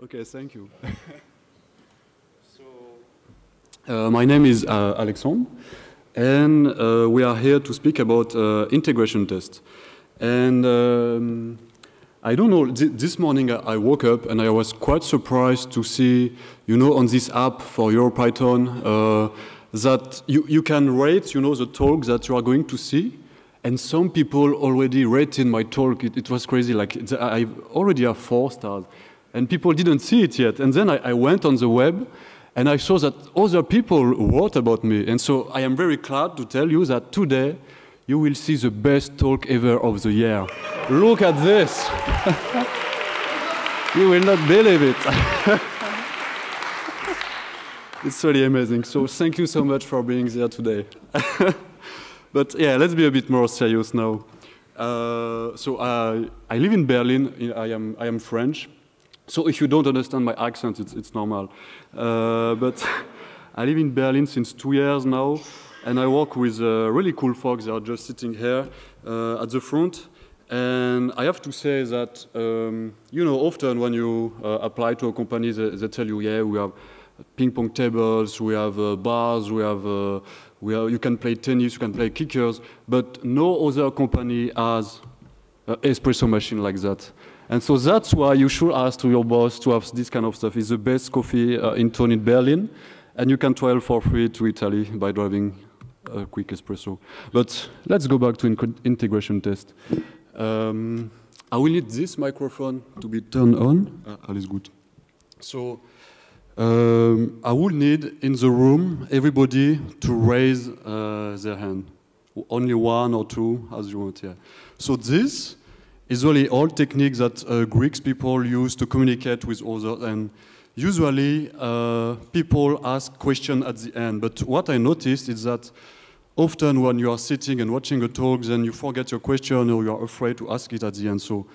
Okay, thank you. so, uh, my name is uh, Alexandre, and uh, we are here to speak about uh, integration tests. And um, I don't know, th this morning I woke up and I was quite surprised to see, you know, on this app for EuroPython, uh, that you, you can rate, you know, the talk that you are going to see. And some people already rated my talk. It, it was crazy. Like I already have four stars and people didn't see it yet. And then I, I, went on the web and I saw that other people wrote about me. And so I am very glad to tell you that today you will see the best talk ever of the year. Look at this. you will not believe it. it's really amazing. So thank you so much for being there today. but yeah, let's be a bit more serious now. Uh, so uh, I live in Berlin. I am, I am French. So if you don't understand my accent, it's, it's normal. Uh, but I live in Berlin since two years now, and I work with uh, really cool folks that are just sitting here uh, at the front. And I have to say that, um, you know, often when you uh, apply to a company, they, they, tell you, yeah, we have ping pong tables, we have uh, bars, we have, uh, we have, you can play tennis, you can play kickers, but no other company has an espresso machine like that. And so that's why you should ask to your boss to have this kind of stuff. It's the best coffee uh, in town in Berlin, and you can travel for free to Italy by driving a quick espresso. But let's go back to in integration test. Um, I will need this microphone to be turned on. Uh, all is good. So um, I will need in the room everybody to raise uh, their hand. Only one or two, as you want here. So this is really all techniques that uh, Greeks people use to communicate with others. And usually uh, people ask questions at the end. But what I noticed is that often when you are sitting and watching a talk, then you forget your question or you are afraid to ask it at the end. So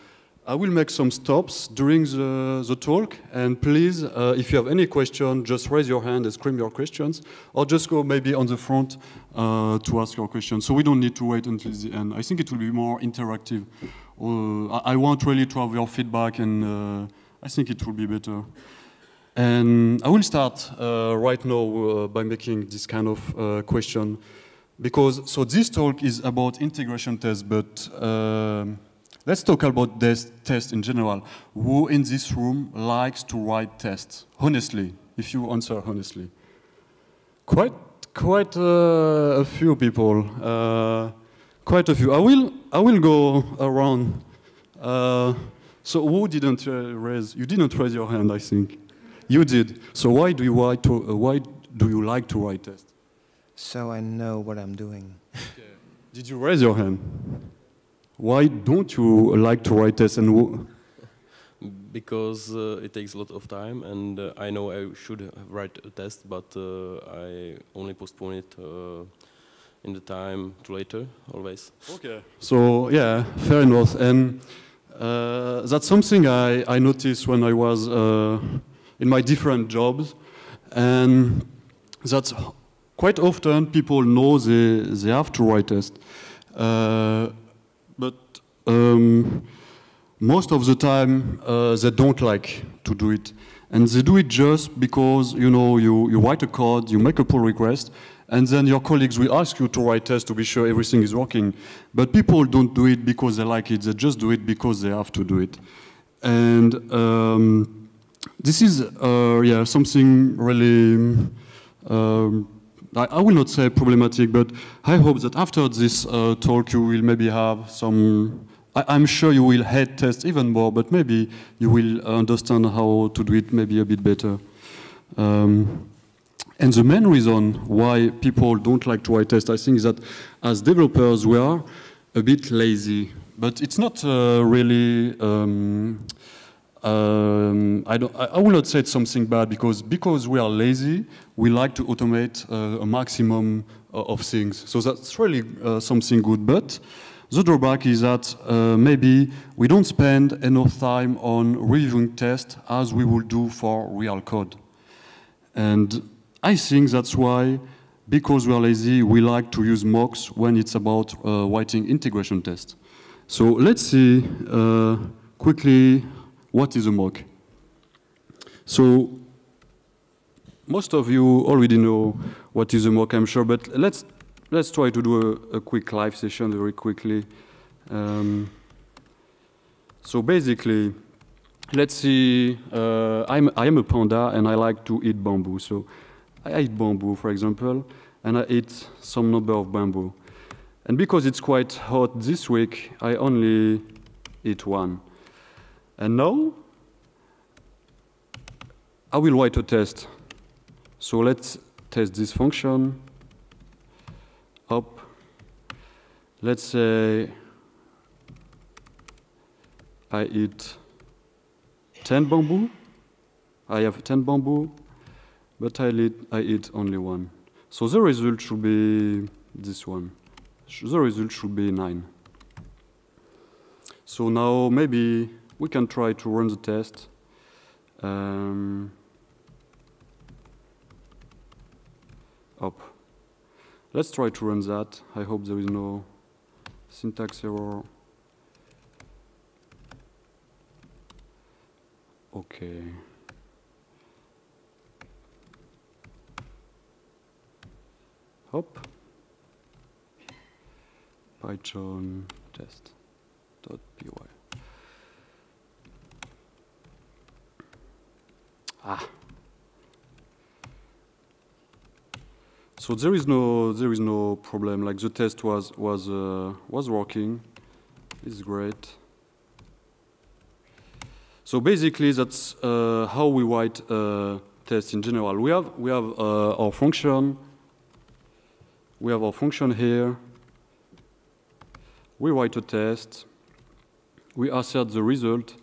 I will make some stops during the, the talk. And please, uh, if you have any question, just raise your hand and scream your questions, or just go maybe on the front uh, to ask your question. So we don't need to wait until the end. I think it will be more interactive. Uh, I want really to have your feedback, and uh, I think it will be better. And I will start uh, right now by making this kind of question, because so this talk is about integration tests, but Let's talk about this test in general. Who in this room likes to write tests? Honestly, if you answer honestly. Quite, quite uh, a few people. Uh, quite a few. I will, I will go around. Uh, so who didn't uh, raise? You didn't raise your hand, I think. You did. So why do you write? To, uh, why do you like to write tests? So I know what I'm doing. Okay. Did you raise your hand? Why don't you like to write tests and? because uh, it takes a lot of time, and uh, I know I should write a test, but uh, I only postpone it in the time to later, always. Okay. So yeah, fair enough. And uh, that's something I, I noticed when I was uh, in my different jobs, and that's quite often people know they they have to write tests, uh, but. Um, most of the time, uh, they don't like to do it. And they do it just because, you know, you, you write a code, you make a pull request, and then your colleagues will ask you to write tests to be sure everything is working. But people don't do it because they like it, they just do it because they have to do it. And um, this is, uh, yeah, something really, um, I, I, will not say problematic, but I hope that after this uh, talk you will maybe have some, I, am sure you will hate tests even more, but maybe you will understand how to do it maybe a bit better. Um, and the main reason why people don't like to write tests, I think, is that as developers, we are a bit lazy. But it's not uh, really, um, um, I, don't, I, will not say it's something bad because because we are lazy, we like to automate uh, a maximum uh, of things. So that's really uh, something good. But the drawback is that uh, maybe we don't spend enough time on reviewing tests as we would do for real code. And I think that's why, because we are lazy, we like to use mocks when it's about uh, writing integration tests. So let's see uh, quickly what is a mock. So most of you already know what is a mock, I'm sure, but let's let's try to do a, a quick live session very quickly. Um, so basically, let's see. Uh, I'm I am a panda and I like to eat bamboo. So I eat bamboo, for example, and I eat some number of bamboo. And because it's quite hot this week, I only eat one. And now I will write a test. So let's test this function. Up. Let's say I eat 10 bamboo. I have 10 bamboo, but I eat, I eat only one. So the result should be this one. The result should be 9. So now maybe we can try to run the test. Um, up. Let's try to run that. I hope there is no syntax error. Okay. Hop. Python test.py. Ah. So there is no there is no problem. Like the test was was uh, was working. It's great. So basically, that's uh, how we write uh, tests in general. We have we have uh, our function. We have our function here. We write a test. We assert the result,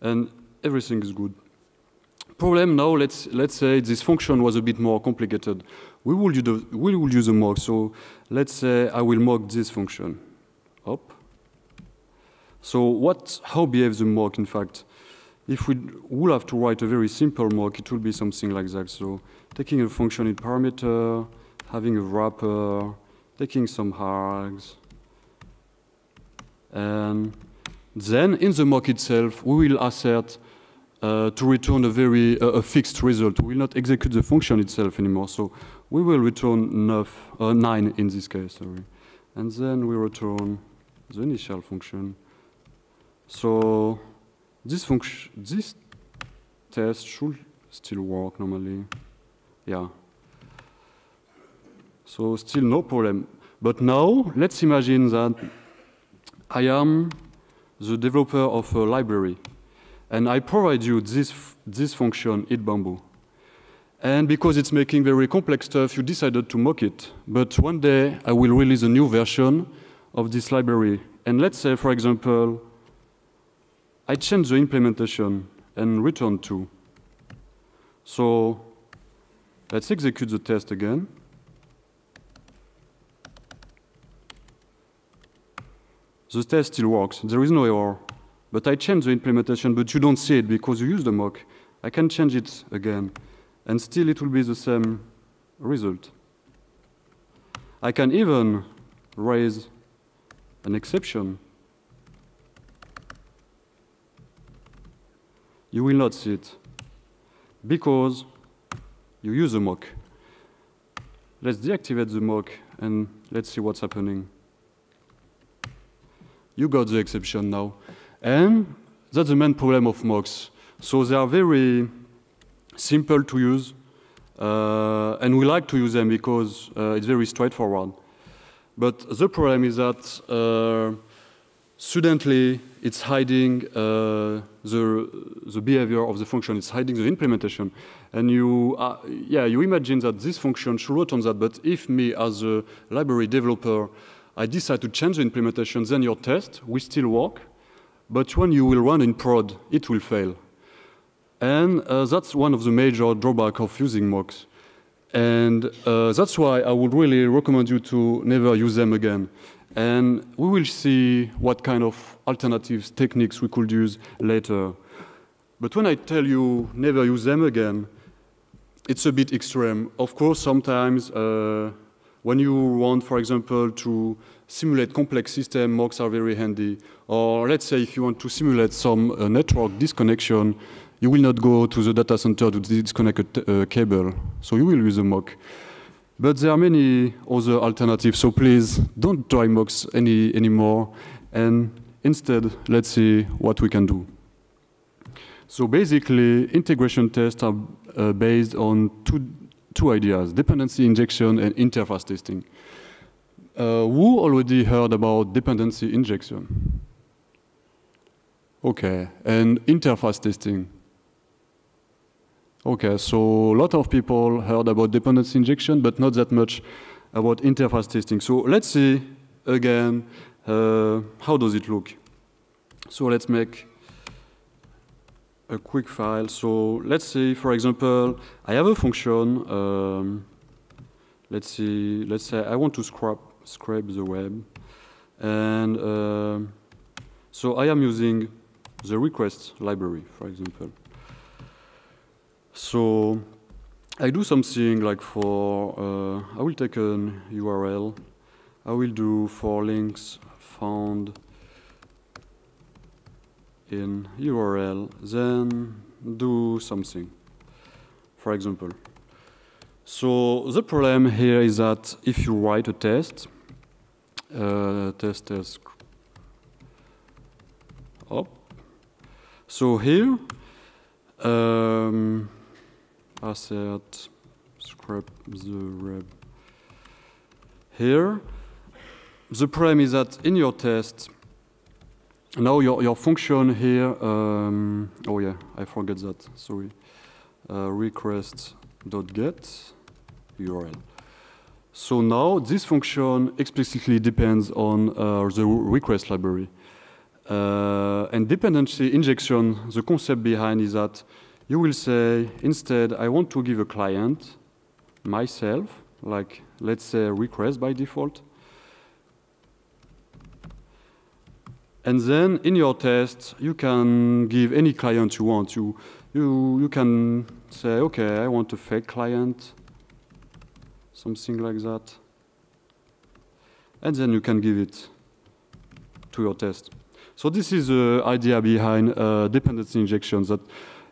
and everything is good. Problem now. Let's let's say this function was a bit more complicated. We will use the, we will use a mock. So let's say I will mock this function. Up. So what? How behaves the mock? In fact, if we would have to write a very simple mock, it will be something like that. So taking a function in parameter, having a wrapper, taking some args, and then in the mock itself, we will assert uh, to return a very uh, a fixed result. We will not execute the function itself anymore. So we will return uh, 9 in this case, sorry. And then we return the initial function. So this function, this test should still work normally. Yeah. So still no problem. But now let's imagine that I am the developer of a library and I provide you this, this function, eatbamboo. And because it's making very complex stuff, you decided to mock it. But one day, I will release a new version of this library. And let's say, for example, I change the implementation and return 2. So let's execute the test again. The test still works. There is no error. But I change the implementation, but you don't see it because you use the mock. I can change it again, and still it will be the same result. I can even raise an exception. You will not see it because you use a mock. Let's deactivate the mock and let's see what's happening. You got the exception now. And that's the main problem of mocks. So they are very simple to use, uh, and we like to use them because uh, it's very straightforward. But the problem is that uh, suddenly it's hiding uh, the, the behavior of the function, it's hiding the implementation. And you, uh, yeah, you imagine that this function should return that, but if me as a library developer, I decide to change the implementation, then your test will still work, but when you will run in prod, it will fail. And uh, that's one of the major drawbacks of using mocks. And uh, that's why I would really recommend you to never use them again. And we will see what kind of alternatives, techniques we could use later. But when I tell you never use them again, it's a bit extreme. Of course, sometimes uh, when you want, for example, to simulate complex systems, mocks are very handy. Or let's say if you want to simulate some uh, network disconnection, you will not go to the data center to disconnect a cable, so you will use a mock. But there are many other alternatives, so please don't try mocks any anymore, and instead, let's see what we can do. So basically, integration tests are uh, based on two, two ideas, dependency injection and interface testing. Uh, who already heard about dependency injection? Okay, and interface testing. Okay, so a lot of people heard about dependency injection, but not that much about interface testing. So let's see again, uh, how does it look? So let's make a quick file. So let's say, for example, I have a function. Um, let's see. Let's say I want to scrap scrape the web, and uh, so I am using the request library, for example. So I do something like for uh, I will take an URL. I will do for links found in URL, then do something, for example. So the problem here is that if you write a test, uh, test test, oh, so here, um, assert, scrap the reb. Here, the problem is that in your test, now your, your function here, um, oh yeah, I forget that, sorry. Uh, request.get URL. So now this function explicitly depends on uh, the request library. Uh, and dependency injection, the concept behind is that you will say, instead, I want to give a client myself, like let's say request by default, And then in your test, you can give any client you want. You, you, you can say, okay, I want a fake client, something like that. And then you can give it to your test. So this is the idea behind uh, dependency injections, that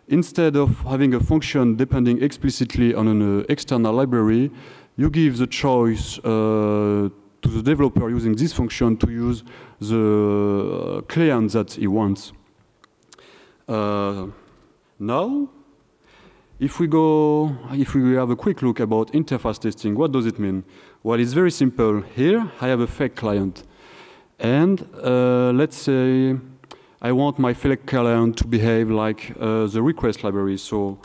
instead of having a function depending explicitly on an uh, external library, you give the choice uh, to the developer using this function to use the client that he wants. Uh, now, if we go, if we have a quick look about interface testing, what does it mean? Well, it's very simple. Here, I have a fake client. And uh, let's say I want my fake client to behave like uh, the request library. So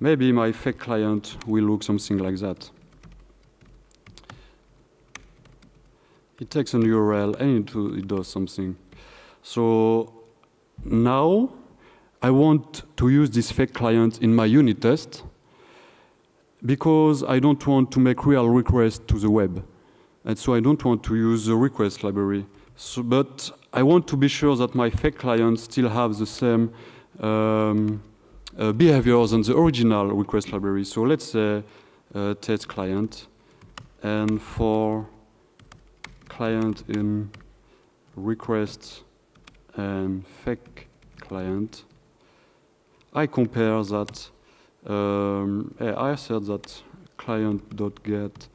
maybe my fake client will look something like that. it takes an URL and it, it does something. So now I want to use this fake client in my unit test because I don't want to make real requests to the web. And so I don't want to use the request library. So, but I want to be sure that my fake client still have the same um, uh, behaviors than the original request library. So let's say uh, test client. And for client in request and fake client, I compare that, um, I said that client.get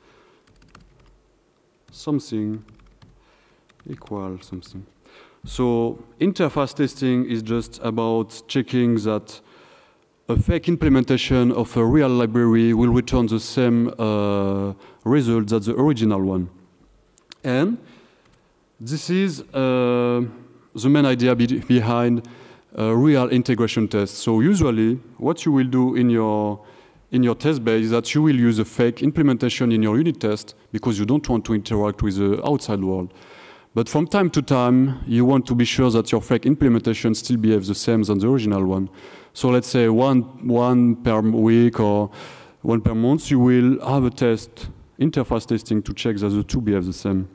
something equal something. So interface testing is just about checking that a fake implementation of a real library will return the same uh, result as the original one. And this is uh, the main idea be behind a real integration tests. So usually, what you will do in your in your test base is that you will use a fake implementation in your unit test because you don't want to interact with the outside world. But from time to time, you want to be sure that your fake implementation still behaves the same as the original one. So let's say one, one per week or one per month, you will have a test interface testing to check that the two behave the same.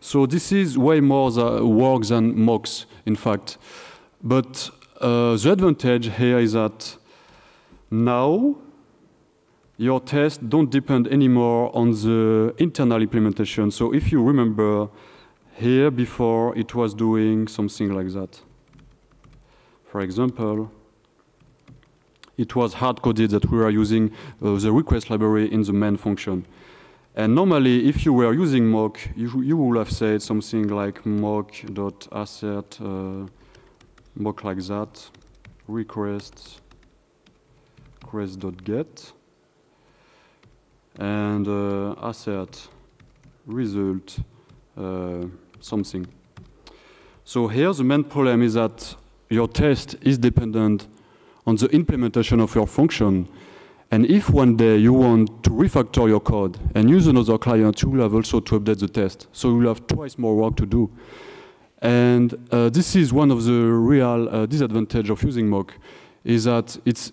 So this is way more work than mocks, in fact. But uh, the advantage here is that now your tests don't depend anymore on the internal implementation. So if you remember, here before it was doing something like that. For example, it was hard-coded that we were using uh, the request library in the main function. And normally, if you were using mock, you, you would have said something like mock.assert, uh, mock like that, request, request.get, and uh, assert result uh, something. So here the main problem is that your test is dependent on the implementation of your function. And if one day you want to refactor your code and use another client, you will have also to update the test. So you will have twice more work to do. And uh, this is one of the real uh, disadvantage of using mock, is that it's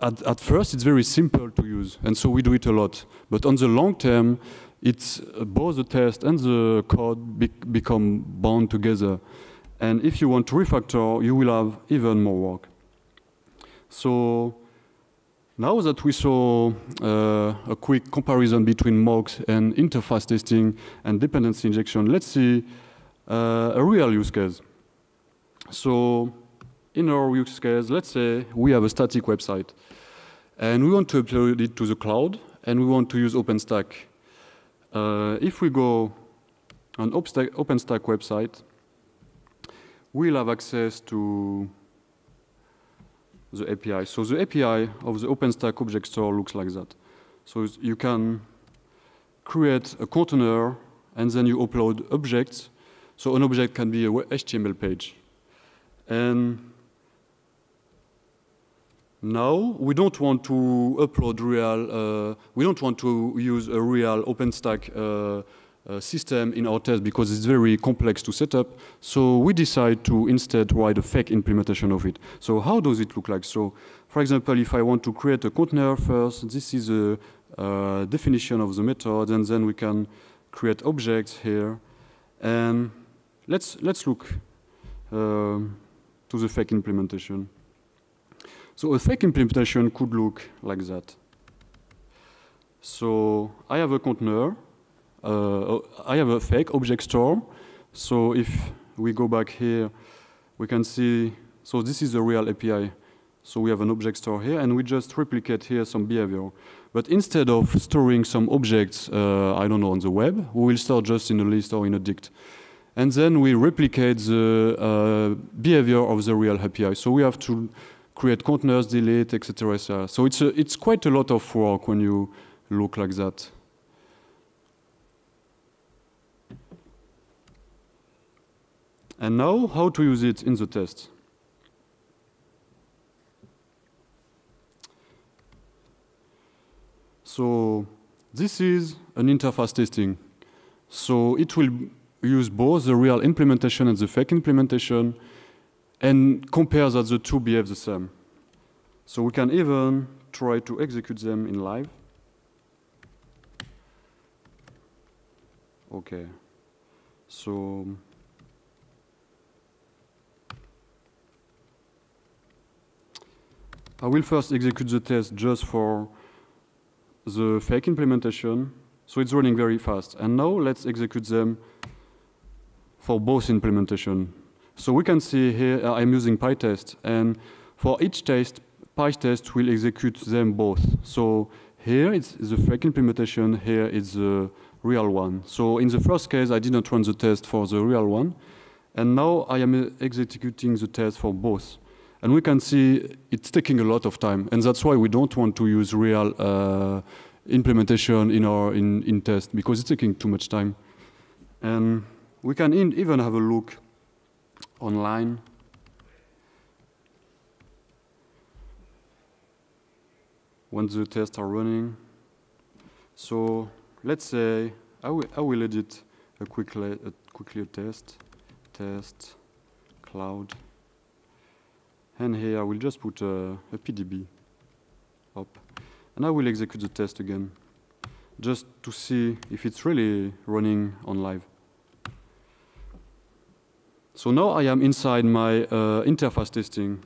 at, at, first it's very simple to use, and so we do it a lot. But on the long term, it's uh, both the test and the code be become bound together. And if you want to refactor, you will have even more work. So now that we saw uh, a quick comparison between mocks and interface testing and dependency injection, let's see uh, a real use case. So in our use case, let's say we have a static website and we want to upload it to the cloud and we want to use OpenStack. Uh, if we go on OpenStack website, we'll have access to the API. So the API of the OpenStack object store looks like that. So you can create a container and then you upload objects. So an object can be a HTML page. And now we don't want to upload real, uh, we don't want to use a real OpenStack uh, uh, system in our test because it's very complex to set up. So we decide to instead write a fake implementation of it. So how does it look like? So for example, if I want to create a container first, this is a uh, definition of the method, and then we can create objects here. And let's, let's look uh, to the fake implementation. So a fake implementation could look like that. So I have a container, uh, I have a fake object store. So if we go back here, we can see, so this is the real API. So we have an object store here, and we just replicate here some behavior. But instead of storing some objects, uh, I don't know, on the web, we will store just in a list or in a dict. And then we replicate the uh, behavior of the real API. So we have to create containers, delete, etc. Et so it's, a, it's quite a lot of work when you look like that. And now, how to use it in the test. So this is an interface testing. So it will use both the real implementation and the fake implementation and compare that the two behave the same. So we can even try to execute them in live. Okay. So I will first execute the test just for the fake implementation. So it's running very fast. And now let's execute them for both implementation. So we can see here uh, I'm using PyTest. And for each test, PyTest will execute them both. So here it's the fake implementation, here it's the real one. So in the first case, I didn't run the test for the real one. And now I am executing the test for both. And we can see it's taking a lot of time. And that's why we don't want to use real uh, implementation in our in, in test because it's taking too much time. And we can in, even have a look online. When the tests are running. So let's say I will, I will edit a quickly, a quickly a test, test, cloud. And here I will just put a, a PDB up. And I will execute the test again, just to see if it's really running on live. So now I am inside my uh, interface testing.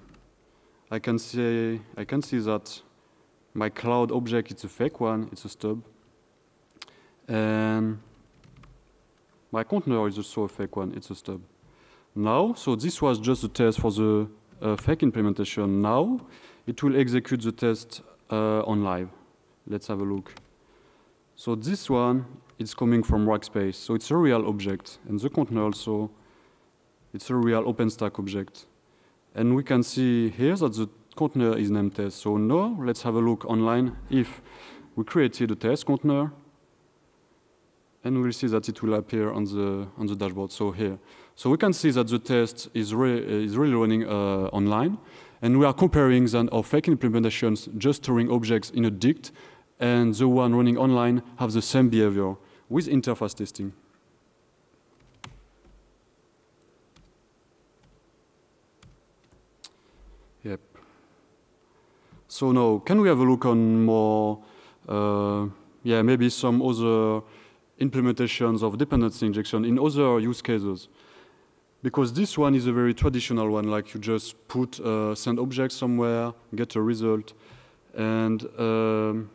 I can see I can see that my cloud object it's a fake one, it's a stub, and my container is also a fake one, it's a stub. Now, so this was just a test for the uh, fake implementation. Now, it will execute the test uh, on live. Let's have a look. So this one is coming from Rackspace, so it's a real object, and the container also, it's a real OpenStack object. And we can see here that the container is named test. So now let's have a look online if we created a test container, and we'll see that it will appear on the on the dashboard. So here, so we can see that the test is, re is really running uh, online, and we are comparing then our fake implementations just storing objects in a dict, and the one running online have the same behavior with interface testing. So now, can we have a look on more, uh, yeah, maybe some other implementations of dependency injection in other use cases? Because this one is a very traditional one, like you just put, uh, send objects somewhere, get a result, and um,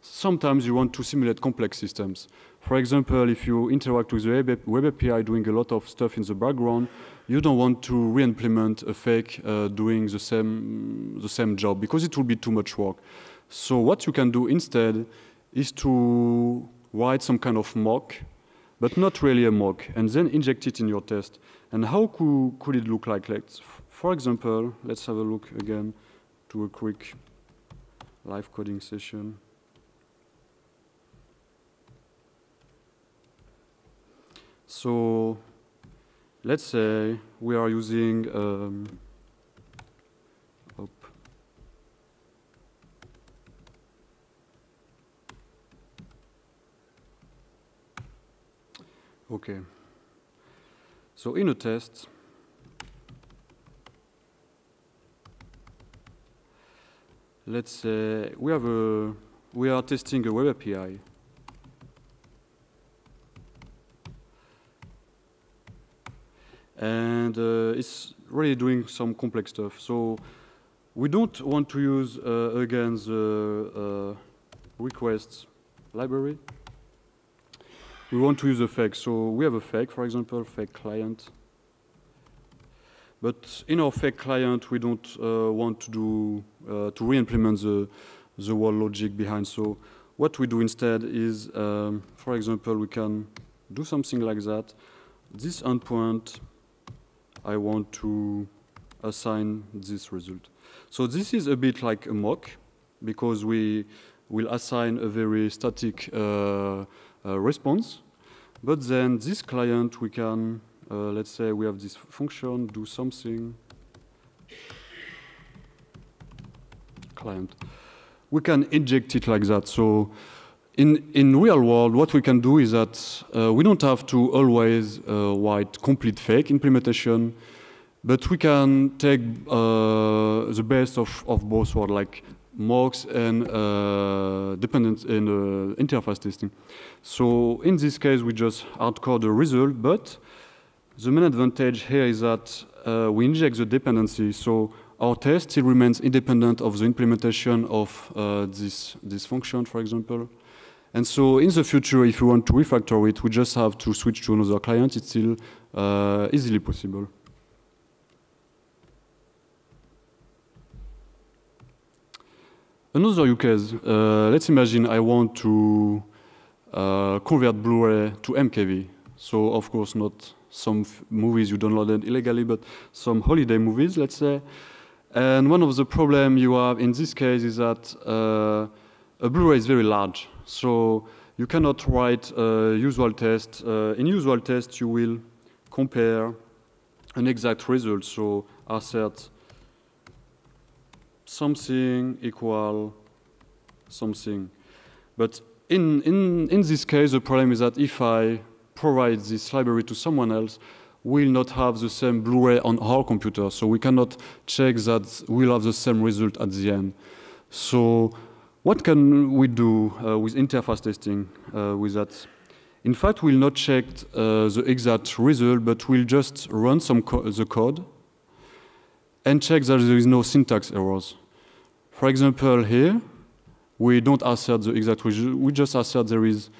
sometimes you want to simulate complex systems. For example, if you interact with the web API doing a lot of stuff in the background, you don't want to re-implement a fake uh, doing the same, the same job because it will be too much work. So what you can do instead is to write some kind of mock, but not really a mock, and then inject it in your test. And how could, could it look like? Let's, for example, let's have a look again to a quick live coding session. So let's say we are using um, Okay. So in a test, let's say we have a we are testing a web API. And uh, it's really doing some complex stuff. So we don't want to use, uh, again, the uh, requests library we want to use a fake. So we have a fake, for example, fake client. But in our fake client, we don't uh, want to do uh, to re-implement the the whole logic behind. So what we do instead is, um, for example, we can do something like that. This endpoint, I want to assign this result. So this is a bit like a mock because we will assign a very static uh, uh, response. But then this client, we can, uh, let's say we have this function, do something, client. We can inject it like that. So in, in real world, what we can do is that uh, we don't have to always uh, write complete fake implementation, but we can take uh, the best of, of both worlds, like mocks and uh, dependence and uh, interface testing. So in this case, we just hardcode the result, but the main advantage here is that uh, we inject the dependency. So our test still remains independent of the implementation of uh, this, this function, for example. And so in the future, if we want to refactor it, we just have to switch to another client. It's still uh, easily possible. Another use case, uh, let's imagine I want to uh, convert Blu-ray to MKV. So of course not some movies you downloaded illegally, but some holiday movies, let's say. And one of the problems you have in this case is that uh, a Blu-ray is very large. So you cannot write a usual test. Uh, in usual test, you will compare an exact result. So assert something equal something. But in, in, in this case, the problem is that if I provide this library to someone else, we'll not have the same Blu-ray on our computer. So we cannot check that we'll have the same result at the end. So what can we do uh, with interface testing uh, with that? In fact, we'll not check uh, the exact result, but we'll just run some co the code and check that there is no syntax errors. For example, here, we don't assert the exact result, we just assert there is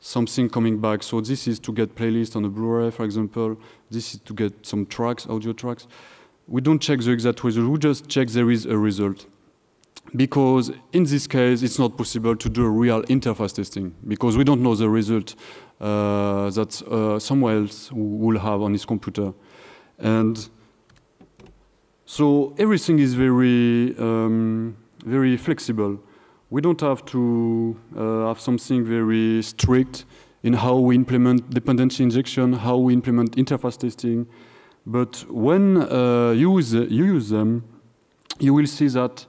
something coming back. So this is to get playlist on the Blu-ray, for example. This is to get some tracks, audio tracks. We don't check the exact result, we just check there is a result. Because in this case, it's not possible to do real interface testing because we don't know the result uh, that uh, someone else will have on his computer. And so everything is very, um, very flexible. We don't have to uh, have something very strict in how we implement dependency injection, how we implement interface testing. But when uh, you, use, you use them, you will see that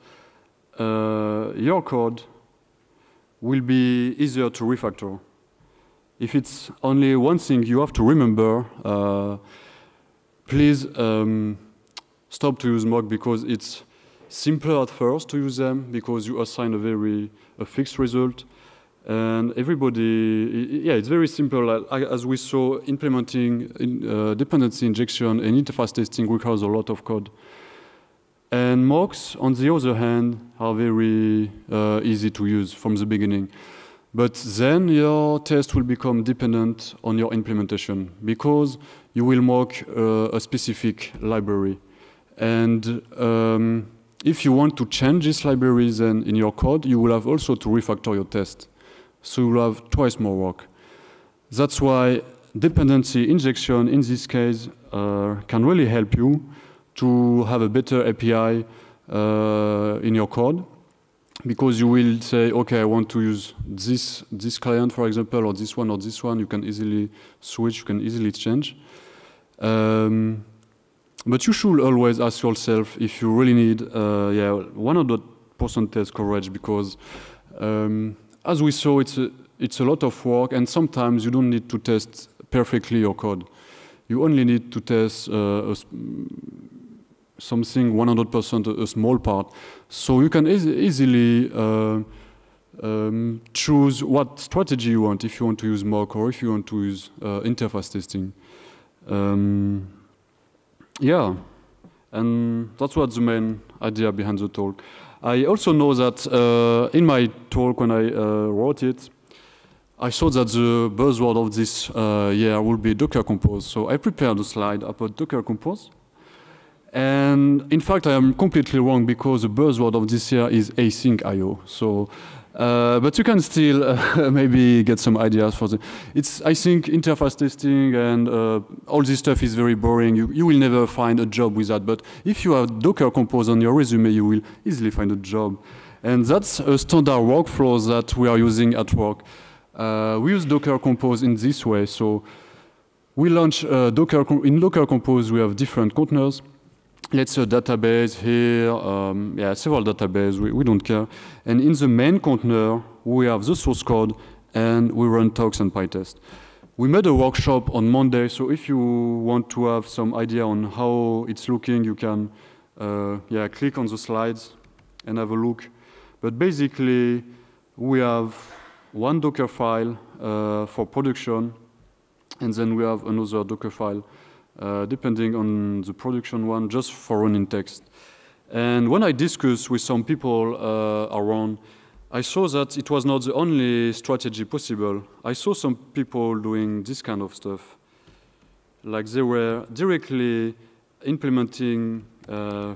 your code will be easier to refactor. If it's only one thing you have to remember, uh, please um, stop to use mock because it's simpler at first to use them because you assign a very a fixed result and everybody, yeah, it's very simple. As we saw, implementing in, uh, dependency injection and interface testing requires a lot of code. And mocks, on the other hand, are very uh, easy to use from the beginning. But then your test will become dependent on your implementation because you will mock uh, a specific library. And um, if you want to change this library then in your code, you will have also to refactor your test. So you will have twice more work. That's why dependency injection in this case uh, can really help you to have a better API uh, in your code because you will say, okay, I want to use this, this client, for example, or this one or this one. You can easily switch, you can easily change. Um, but you should always ask yourself if you really need uh, yeah, 100% test coverage because um, as we saw, it's a, it's a lot of work and sometimes you don't need to test perfectly your code. You only need to test uh, something 100% a small part. So you can e easily uh, um, choose what strategy you want, if you want to use mock or if you want to use uh, interface testing. Um, yeah, and that's what the main idea behind the talk. I also know that uh, in my talk when I uh, wrote it, I thought that the buzzword of this uh, year will be Docker Compose. So I prepared a slide about Docker Compose. And in fact, I am completely wrong because the buzzword of this year is async IO. So, uh, but you can still uh, maybe get some ideas for the. It's I think interface testing and uh, all this stuff is very boring. You you will never find a job with that. But if you have Docker Compose on your resume, you will easily find a job. And that's a standard workflow that we are using at work. Uh, we use Docker Compose in this way. So we launch uh, Docker in Docker Compose. We have different containers let's say a database here, um, yeah, several databases, we, we, don't care. And in the main container, we have the source code and we run Tox and PyTest. We made a workshop on Monday, so if you want to have some idea on how it's looking, you can uh, yeah, click on the slides and have a look. But basically, we have one Docker file uh, for production, and then we have another Docker file uh, depending on the production one, just for running text. And when I discussed with some people uh, around, I saw that it was not the only strategy possible. I saw some people doing this kind of stuff. Like they were directly implementing uh,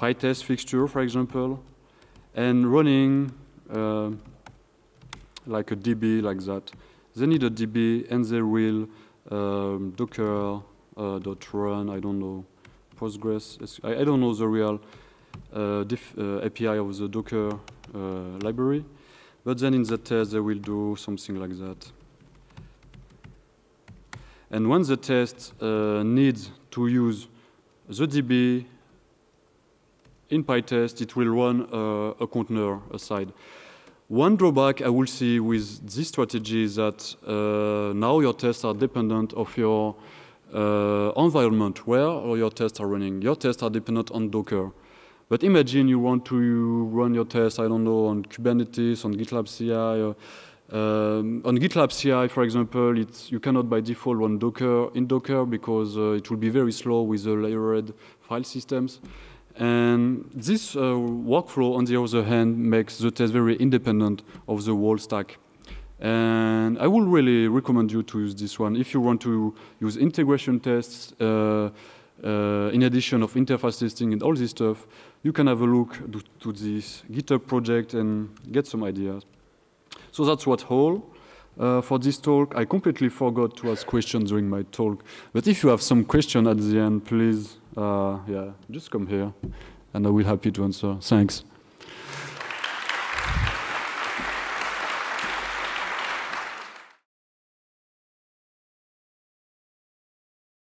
PyTest fixture, for example, and running uh, like a DB like that. They need a DB and they will um, Docker dot run, I don't know, Postgres. I, I don't know the real uh, uh, API of the Docker library. But then in the test, they will do something like that. And when the test uh, needs to use the DB in PyTest, it will run uh, a container aside. One drawback I will see with this strategy is that uh, now your tests are dependent of your uh, environment where your tests are running. Your tests are dependent on Docker. But imagine you want to run your tests, I don't know, on Kubernetes, on GitLab CI. Uh, um, on GitLab CI, for example, you cannot by default run Docker in Docker because uh, it will be very slow with the layered file systems. And this uh, workflow, on the other hand, makes the test very independent of the whole stack. And I would really recommend you to use this one if you want to use integration tests uh, uh, in addition of interface testing and all this stuff. you can have a look to, to this GitHub project and get some ideas. So that's what all. Uh, for this talk, I completely forgot to ask questions during my talk. But if you have some question at the end, please, uh, yeah, just come here, and I will happy to answer. Thanks.